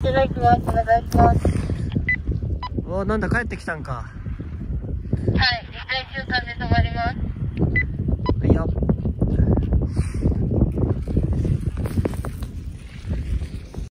いただきます。お願いします。おなんだ帰ってきたんか